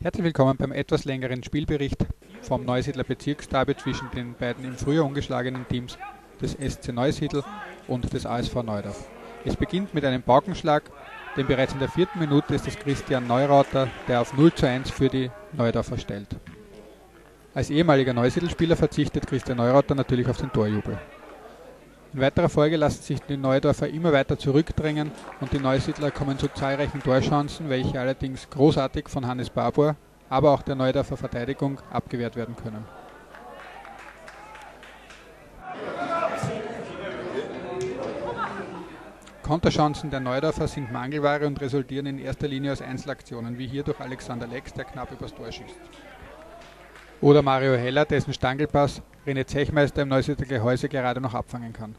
Herzlich willkommen beim etwas längeren Spielbericht vom Neusiedler Bezirksderby zwischen den beiden im Frühjahr ungeschlagenen Teams des SC Neusiedl und des ASV Neudorf. Es beginnt mit einem Paukenschlag, denn bereits in der vierten Minute ist es Christian Neurauter, der auf 0 zu 1 für die Neudorfer stellt. Als ehemaliger Neusiedl-Spieler verzichtet Christian Neurauter natürlich auf den Torjubel. In weiterer Folge lassen sich die Neudorfer immer weiter zurückdrängen und die Neusiedler kommen zu zahlreichen Torchancen, welche allerdings großartig von Hannes Barbour, aber auch der Neudorfer Verteidigung abgewehrt werden können. Konterchancen der Neudorfer sind Mangelware und resultieren in erster Linie aus Einzelaktionen, wie hier durch Alexander Lex, der knapp übers Tor schießt. Oder Mario Heller, dessen Stangelpass René Zechmeister im Neusiedler Gehäuse gerade noch abfangen kann.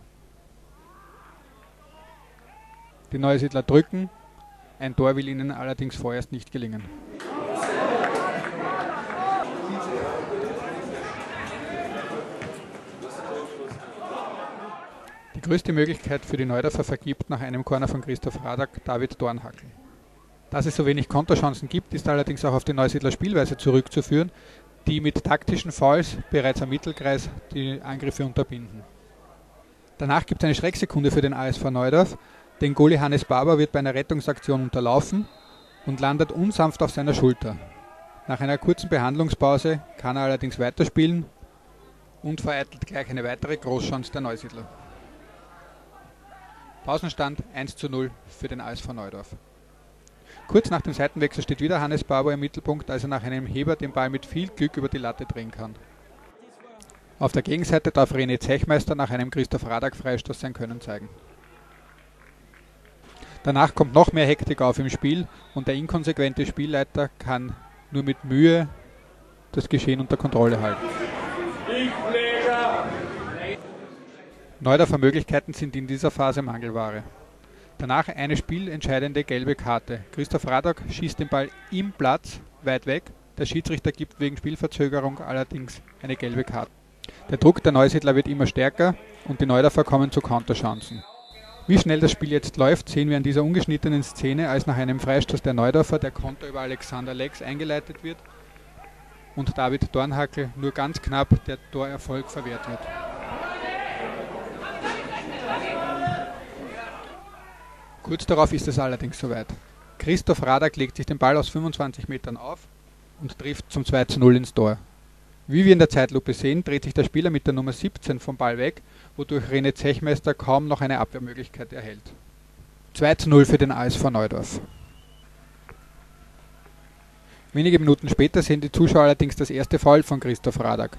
Die Neusiedler drücken, ein Tor will ihnen allerdings vorerst nicht gelingen. Die größte Möglichkeit für die Neudorfer vergibt nach einem Corner von Christoph Radak David Dornhackel. Dass es so wenig Konterchancen gibt, ist allerdings auch auf die Neusiedler Spielweise zurückzuführen, die mit taktischen Fouls bereits am Mittelkreis die Angriffe unterbinden. Danach gibt es eine Schrecksekunde für den ASV Neudorf, denn Goalie Hannes Barber wird bei einer Rettungsaktion unterlaufen und landet unsanft auf seiner Schulter. Nach einer kurzen Behandlungspause kann er allerdings weiterspielen und vereitelt gleich eine weitere Großchance der Neusiedler. Pausenstand 1 zu 0 für den ASV Neudorf. Kurz nach dem Seitenwechsel steht wieder Hannes Barbour im Mittelpunkt, als er nach einem Heber den Ball mit viel Glück über die Latte drehen kann. Auf der Gegenseite darf René Zechmeister nach einem Christoph Radak Freistoß sein Können zeigen. Danach kommt noch mehr Hektik auf im Spiel und der inkonsequente Spielleiter kann nur mit Mühe das Geschehen unter Kontrolle halten. Neudorfer Möglichkeiten sind in dieser Phase Mangelware. Danach eine spielentscheidende gelbe Karte. Christoph Radak schießt den Ball im Platz weit weg. Der Schiedsrichter gibt wegen Spielverzögerung allerdings eine gelbe Karte. Der Druck der Neusiedler wird immer stärker und die Neudorfer kommen zu Konterchancen. Wie schnell das Spiel jetzt läuft, sehen wir an dieser ungeschnittenen Szene, als nach einem Freistoß der Neudorfer der Konter über Alexander Lex eingeleitet wird und David Dornhackel nur ganz knapp der Torerfolg verwehrt wird. Kurz darauf ist es allerdings soweit. Christoph Radak legt sich den Ball aus 25 Metern auf und trifft zum 2 zu 0 ins Tor. Wie wir in der Zeitlupe sehen, dreht sich der Spieler mit der Nummer 17 vom Ball weg, wodurch René Zechmeister kaum noch eine Abwehrmöglichkeit erhält. 2 zu 0 für den ASV Neudorf. Wenige Minuten später sehen die Zuschauer allerdings das erste Foul von Christoph Radak.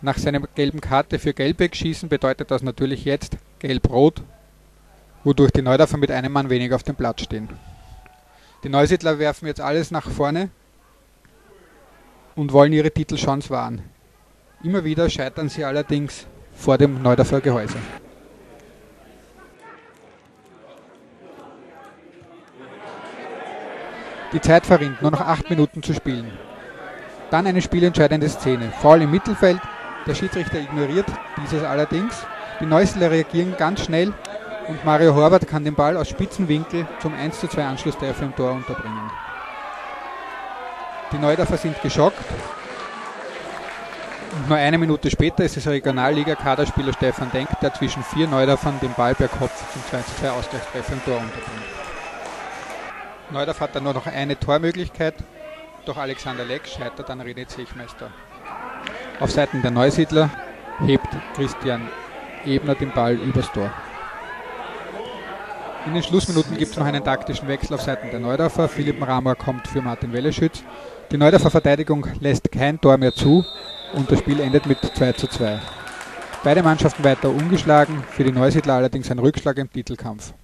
Nach seiner gelben Karte für Gelbbeck schießen bedeutet das natürlich jetzt Gelb-Rot wodurch die Neudorfer mit einem Mann weniger auf dem Platz stehen. Die Neusiedler werfen jetzt alles nach vorne und wollen ihre Titelchance wahren. Immer wieder scheitern sie allerdings vor dem Neudorfer Gehäuse. Die Zeit verrinnt, nur noch acht Minuten zu spielen. Dann eine spielentscheidende Szene. Foul im Mittelfeld. Der Schiedsrichter ignoriert dieses allerdings. Die Neusiedler reagieren ganz schnell und Mario Horvath kann den Ball aus Spitzenwinkel zum 1 zu 2 Anschlusstreffer im Tor unterbringen. Die Neudorfer sind geschockt. Und nur eine Minute später ist es Regionalliga-Kaderspieler Stefan Denk, der zwischen vier Neudorfern den Ball per Kopf zum 2 zu 2 Ausgleichstreffer im Tor unterbringt. Neudorf hat dann nur noch eine Tormöglichkeit, doch Alexander Leck scheitert an René Zechmeister. Auf Seiten der Neusiedler hebt Christian Ebner den Ball übers Tor. In den Schlussminuten gibt es noch einen taktischen Wechsel auf Seiten der Neudorfer. Philipp Ramor kommt für Martin Welleschütz. Die Neudorfer Verteidigung lässt kein Tor mehr zu und das Spiel endet mit 2 zu 2. Beide Mannschaften weiter ungeschlagen, für die Neusiedler allerdings ein Rückschlag im Titelkampf.